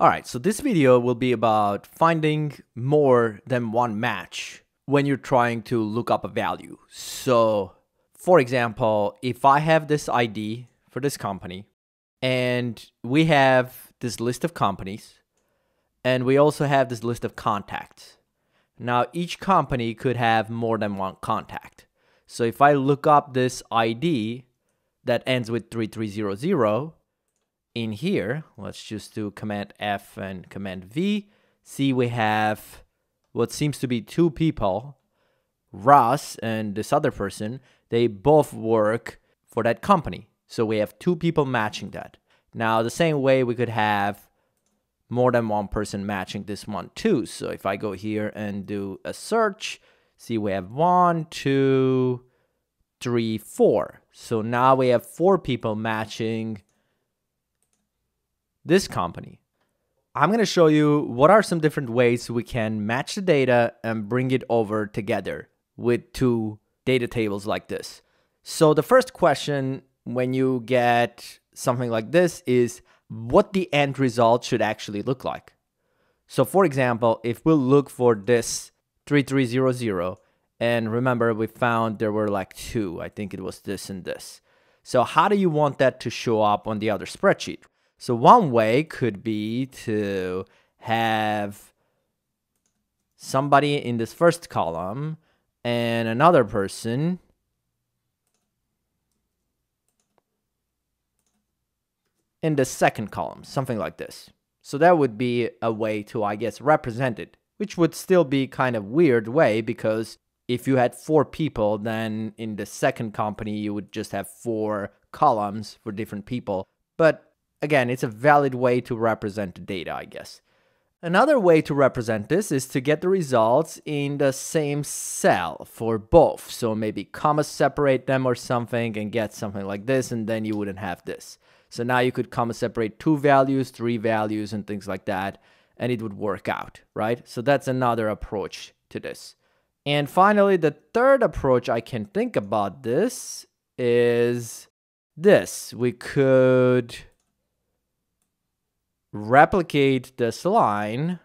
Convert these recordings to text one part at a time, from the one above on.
Alright, so this video will be about finding more than one match when you're trying to look up a value. So, for example, if I have this ID for this company and we have this list of companies and we also have this list of contacts. Now, each company could have more than one contact. So if I look up this ID that ends with 3300, in here, let's just do Command F and Command V. See, we have what seems to be two people, Ross and this other person. They both work for that company. So we have two people matching that. Now, the same way we could have more than one person matching this one too. So if I go here and do a search, see we have one, two, three, four. So now we have four people matching this company. I'm going to show you what are some different ways we can match the data and bring it over together with two data tables like this. So the first question when you get something like this is what the end result should actually look like. So for example, if we look for this 3300 and remember we found there were like two, I think it was this and this. So how do you want that to show up on the other spreadsheet? So one way could be to have somebody in this first column and another person in the second column, something like this. So that would be a way to, I guess, represent it, which would still be kind of weird way because if you had four people, then in the second company, you would just have four columns for different people. But Again, it's a valid way to represent the data, I guess. Another way to represent this is to get the results in the same cell for both. So maybe comma separate them or something and get something like this and then you wouldn't have this. So now you could comma separate two values, three values and things like that and it would work out, right? So that's another approach to this. And finally, the third approach I can think about this is this. We could replicate this line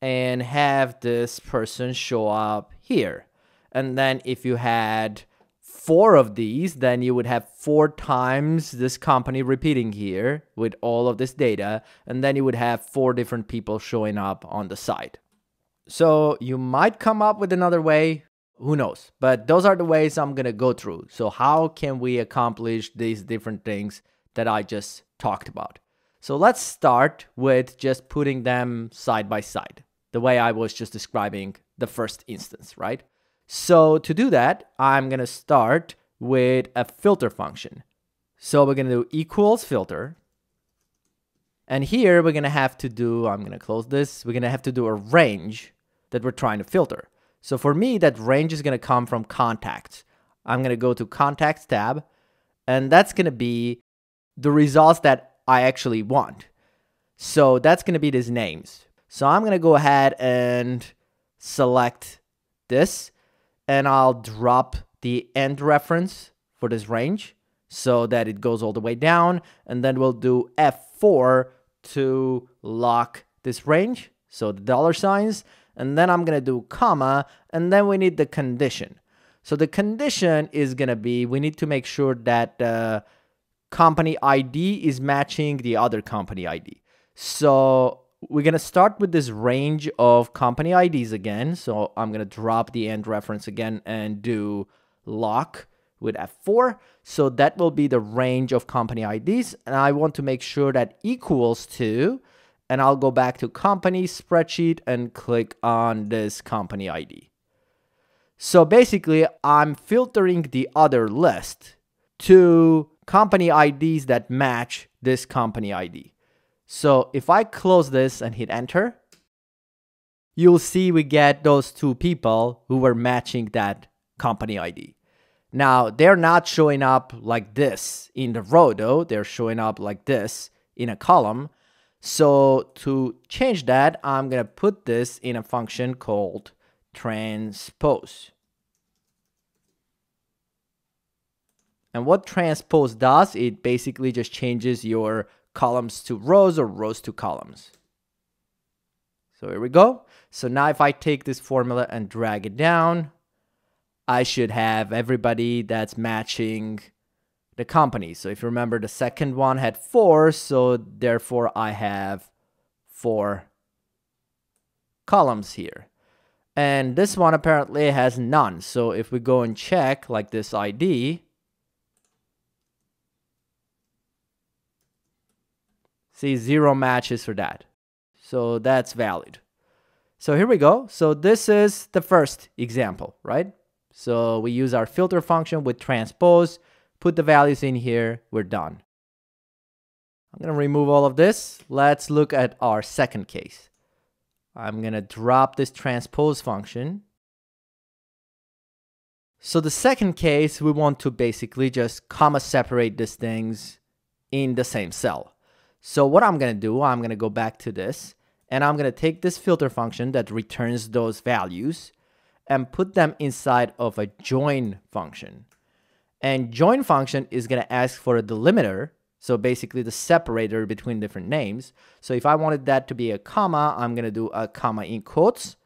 and have this person show up here. And then if you had four of these, then you would have four times this company repeating here with all of this data. And then you would have four different people showing up on the site. So you might come up with another way. Who knows? But those are the ways I'm going to go through. So how can we accomplish these different things that I just talked about? So let's start with just putting them side by side, the way I was just describing the first instance, right? So to do that, I'm to start with a filter function. So we're to do equals filter. And here we're to have to do, I'm to close this, we're to have to do a range that we're trying to filter. So for me, that range is to come from contacts. I'm to go to contacts tab, and that's to be the results that I actually want. So that's going to be these names. So I'm going to go ahead and select this and I'll drop the end reference for this range so that it goes all the way down. And then we'll do F4 to lock this range. So the dollar signs. And then I'm going to do comma. And then we need the condition. So the condition is going to be, we need to make sure that uh, company ID is matching the other company ID. So we're going to start with this range of company IDs again. So I'm going to drop the end reference again and do lock with F4. So that will be the range of company IDs. And I want to make sure that equals to, and I'll go back to company spreadsheet and click on this company ID. So basically, I'm filtering the other list to company IDs that match this company ID. So if I close this and hit enter, you'll see we get those two people who were matching that company ID. Now, they're not showing up like this in the row though, they're showing up like this in a column. So to change that, I'm gonna put this in a function called transpose. And what transpose does, it basically just changes your columns to rows or rows to columns. So here we go. So now if I take this formula and drag it down, I should have everybody that's matching the company. So if you remember, the second one had four, so therefore I have four columns here. And this one apparently has none. So if we go and check like this ID, see zero matches for that. So that's valid. So here we go. So this is the first example, right? So we use our filter function with transpose, put the values in here, we're done. I'm gonna remove all of this. Let's look at our second case. I'm to drop this transpose function. So the second case, we want to basically just comma separate these things in the same cell. So what I'm going to do, I'm going to go back to this and I'm going to take this filter function that returns those values and put them inside of a join function. And join function is going to ask for a delimiter so basically the separator between different names. So if I wanted that to be a comma, I'm going to do a comma in quotes,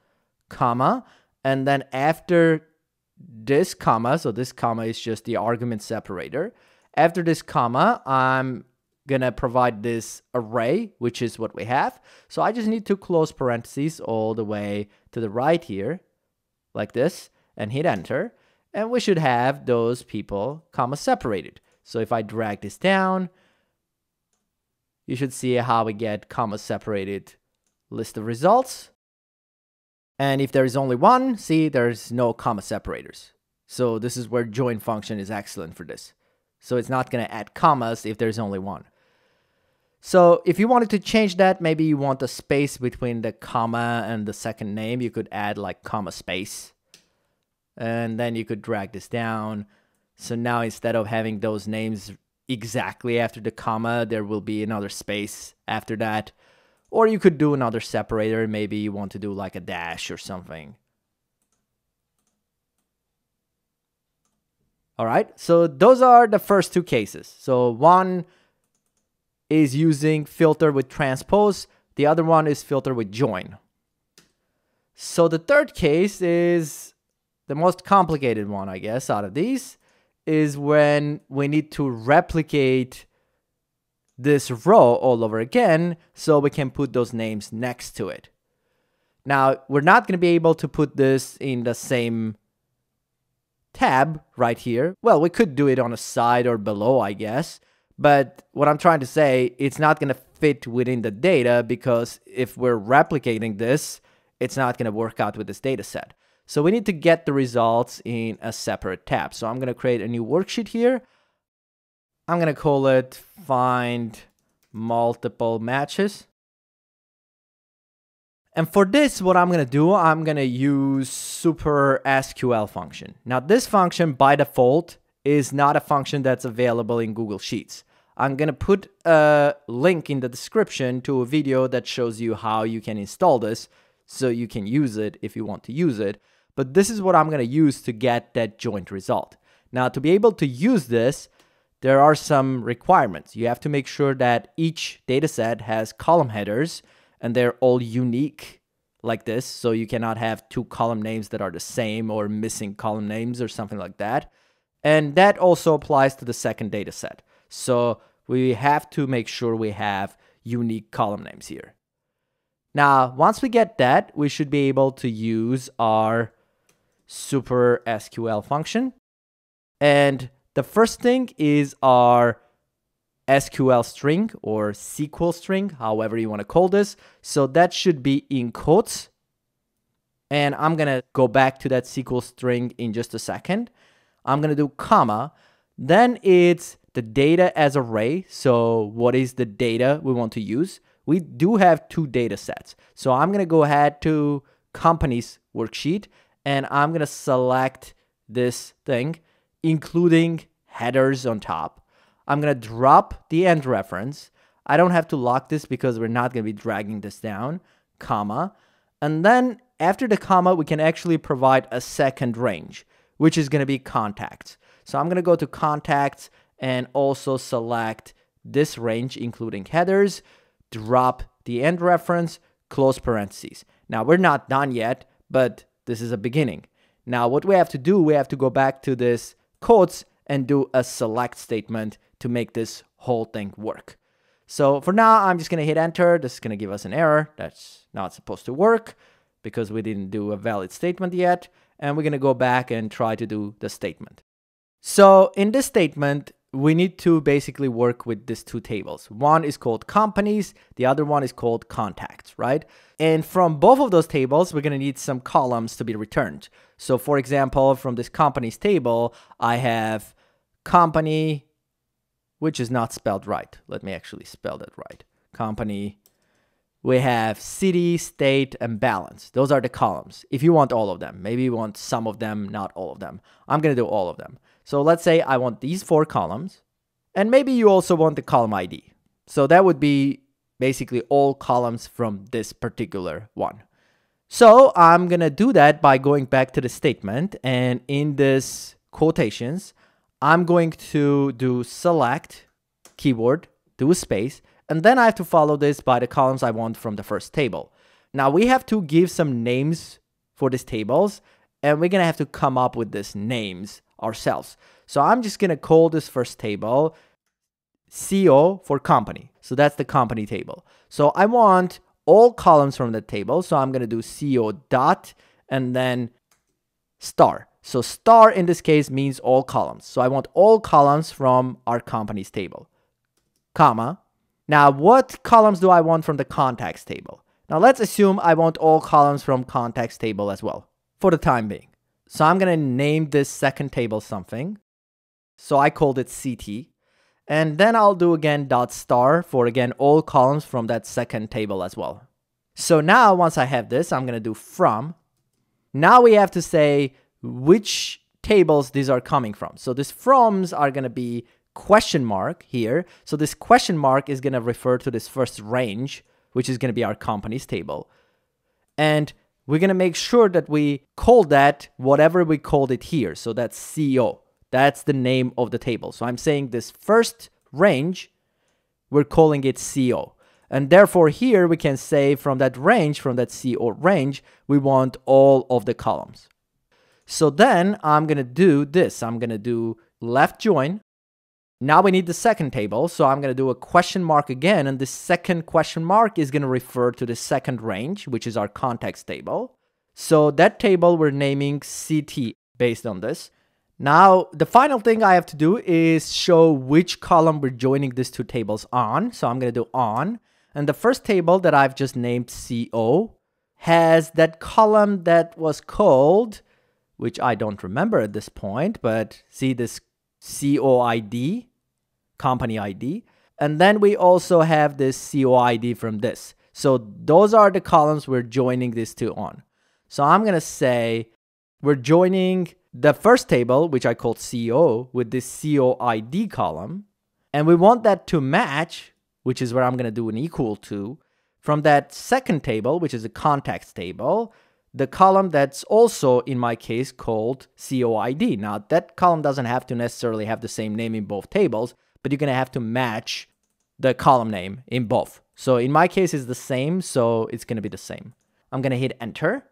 comma, and then after this comma, so this comma is just the argument separator. After this comma, I'm to provide this array, which is what we have. So I just need to close parentheses all the way to the right here, like this, and hit enter. And we should have those people comma separated. So if I drag this down, you should see how we get comma separated list of results. And if there is only one, see there's no comma separators. So this is where join function is excellent for this. So it's not going to add commas if there's only one. So if you wanted to change that, maybe you want a space between the comma and the second name, you could add like comma space. And then you could drag this down. So now instead of having those names exactly after the comma, there will be another space after that. Or you could do another separator. Maybe you want to do like a dash or something. All right, so those are the first two cases. So one is using filter with transpose. The other one is filter with join. So the third case is the most complicated one, I guess, out of these is when we need to replicate this row all over again so we can put those names next to it. Now, we're not going to be able to put this in the same tab right here. Well, we could do it on a side or below, I guess. But what I'm trying to say, it's not going to fit within the data because if we're replicating this, it's not going to work out with this data set. So we need to get the results in a separate tab. So I'm going to create a new worksheet here. I'm going to call it find multiple matches. And for this, what I'm going to do, I'm going to use super SQL function. Now this function by default is not a function that's available in Google Sheets. I'm to put a link in the description to a video that shows you how you can install this so you can use it if you want to use it but this is what I'm to use to get that joint result. Now, to be able to use this, there are some requirements. You have to make sure that each dataset has column headers and they're all unique like this. So you cannot have two column names that are the same or missing column names or something like that. And that also applies to the second dataset. So we have to make sure we have unique column names here. Now, once we get that, we should be able to use our super SQL function. And the first thing is our SQL string or SQL string, however you want to call this. So that should be in quotes. And I'm going to go back to that SQL string in just a second. I'm going to do comma. Then it's the data as array. So what is the data we want to use? We do have two data sets. So I'm going to go ahead to companies worksheet and I'm going to select this thing, including headers on top. I'm going to drop the end reference. I don't have to lock this because we're not going to be dragging this down, comma. And then after the comma, we can actually provide a second range, which is going to be contacts. So I'm going to go to contacts and also select this range, including headers, drop the end reference, close parentheses. Now we're not done yet, but this is a beginning. Now what we have to do, we have to go back to this quotes and do a select statement to make this whole thing work. So for now, I'm just gonna hit enter. This is gonna give us an error. That's not supposed to work because we didn't do a valid statement yet. And we're gonna go back and try to do the statement. So in this statement, we need to basically work with these two tables. One is called companies, the other one is called contacts, right? And from both of those tables, we're gonna need some columns to be returned. So for example, from this companies table, I have company, which is not spelled right. Let me actually spell that right. Company. We have city, state, and balance. Those are the columns. If you want all of them, maybe you want some of them, not all of them. I'm gonna do all of them. So let's say I want these four columns, and maybe you also want the column ID. So that would be basically all columns from this particular one. So I'm gonna do that by going back to the statement, and in this quotations, I'm going to do select keyword, do space, and then I have to follow this by the columns I want from the first table. Now we have to give some names for these tables, and we're gonna have to come up with these names ourselves. So I'm just going to call this first table CO for company. So that's the company table. So I want all columns from the table. So I'm going to do CO dot and then star. So star in this case means all columns. So I want all columns from our company's table, comma. Now, what columns do I want from the contacts table? Now let's assume I want all columns from contacts table as well for the time being. So I'm going to name this second table something. So I called it CT. And then I'll do again dot star for again all columns from that second table as well. So now once I have this, I'm going to do from. Now we have to say which tables these are coming from. So these froms are going to be question mark here. So this question mark is going to refer to this first range, which is going to be our companies table. And we're going to make sure that we call that whatever we called it here. So that's CO. That's the name of the table. So I'm saying this first range, we're calling it CO. And therefore here we can say from that range, from that CO range, we want all of the columns. So then I'm going to do this. I'm going to do left join. Now we need the second table. So I'm going to do a question mark again. And the second question mark is going to refer to the second range, which is our contacts table. So that table we're naming CT based on this. Now, the final thing I have to do is show which column we're joining these two tables on. So I'm going to do on. And the first table that I've just named CO has that column that was called, which I don't remember at this point, but see this COID company ID. And then we also have this COID from this. So those are the columns we're joining these two on. So I'm going to say we're joining the first table, which I called CO, with this COID column. And we want that to match, which is where I'm going to do an equal to, from that second table, which is a contacts table, the column that's also, in my case, called COID. Now, that column doesn't have to necessarily have the same name in both tables, but you're going to have to match the column name in both. So in my case, it's the same, so it's going to be the same. I'm going to hit enter.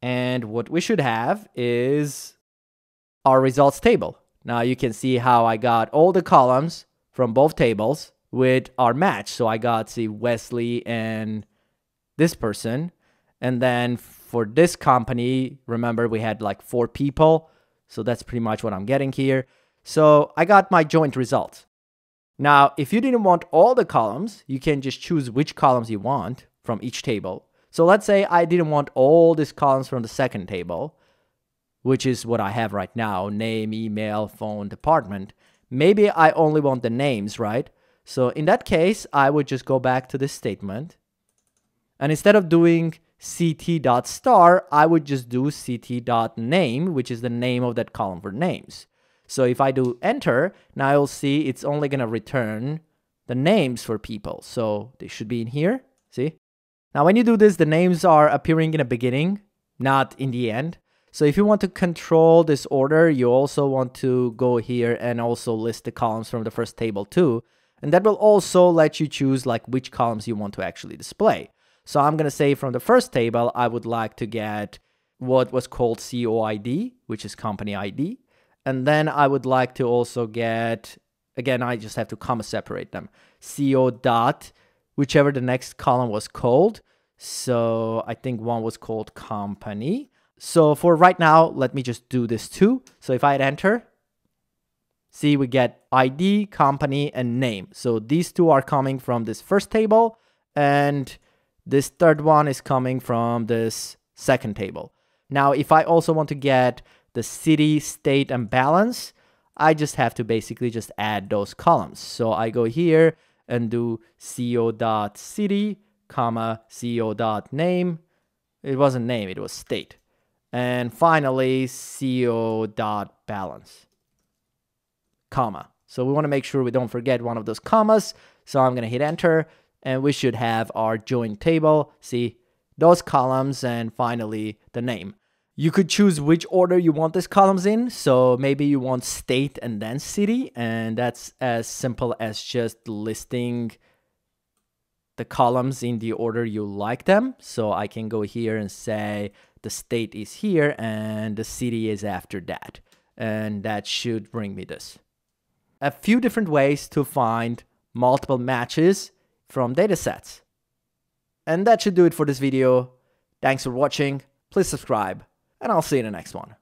And what we should have is our results table. Now you can see how I got all the columns from both tables with our match. So I got, see, Wesley and this person. And then for this company, remember we had like four people. So that's pretty much what I'm getting here. So I got my joint result. Now, if you didn't want all the columns, you can just choose which columns you want from each table. So let's say I didn't want all these columns from the second table, which is what I have right now, name, email, phone, department. Maybe I only want the names, right? So in that case, I would just go back to this statement. And instead of doing ct.star, I would just do ct.name, which is the name of that column for names. So if I do enter, now you'll see it's only going to return the names for people. So they should be in here. See? Now when you do this, the names are appearing in the beginning, not in the end. So if you want to control this order, you also want to go here and also list the columns from the first table too. And that will also let you choose like which columns you want to actually display. So I'm going to say from the first table, I would like to get what was called COID, which is company ID. And then I would like to also get, again, I just have to comma separate them. CO dot, whichever the next column was called. So I think one was called company. So for right now, let me just do this too. So if I hit enter, see we get ID, company, and name. So these two are coming from this first table and this third one is coming from this second table. Now, if I also want to get the city, state, and balance, I just have to basically just add those columns. So I go here and do co.city, comma, co.name. It wasn't name, it was state. And finally, co.balance, comma. So we want to make sure we don't forget one of those commas. So I'm going to hit enter and we should have our join table. See those columns and finally the name. You could choose which order you want these columns in. So maybe you want state and then city. And that's as simple as just listing the columns in the order you like them. So I can go here and say the state is here and the city is after that. And that should bring me this. A few different ways to find multiple matches from datasets. And that should do it for this video. Thanks for watching. Please subscribe and I'll see you in the next one.